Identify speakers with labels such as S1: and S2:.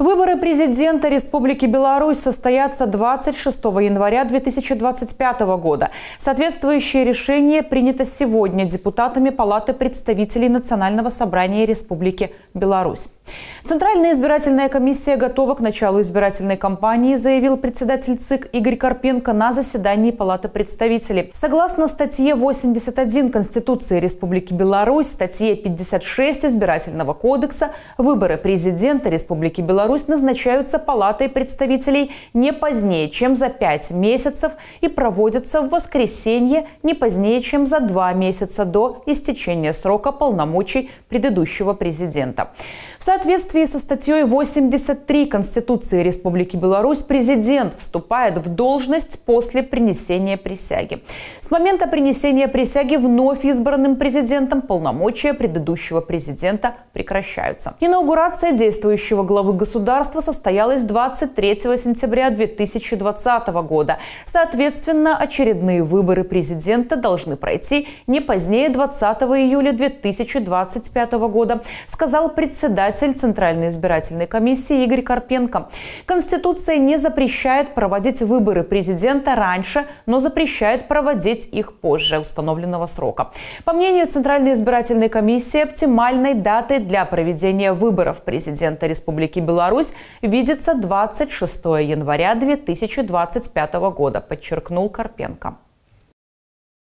S1: Выборы президента Республики Беларусь состоятся 26 января 2025 года. Соответствующее решение принято сегодня депутатами Палаты представителей Национального собрания Республики Беларусь. Центральная избирательная комиссия готова к началу избирательной кампании, заявил председатель ЦИК Игорь Карпенко на заседании Палаты представителей. Согласно статье 81 Конституции Республики Беларусь, статье 56 Избирательного кодекса, выборы президента Республики Беларусь назначаются Палатой представителей не позднее, чем за пять месяцев и проводятся в воскресенье не позднее, чем за два месяца до истечения срока полномочий предыдущего президента. В соответствии со статьей 83 Конституции Республики Беларусь президент вступает в должность после принесения присяги. С момента принесения присяги вновь избранным президентом полномочия предыдущего президента прекращаются. Инаугурация действующего главы государства состоялась 23 сентября 2020 года. Соответственно, очередные выборы президента должны пройти не позднее 20 июля 2025 года, сказал председатель Центральной избирательной комиссии Игорь Карпенко. Конституция не запрещает проводить выборы президента раньше, но запрещает проводить их позже установленного срока. По мнению Центральной избирательной комиссии, оптимальной датой для проведения выборов президента Республики Беларусь видится 26 января 2025 года, подчеркнул Карпенко.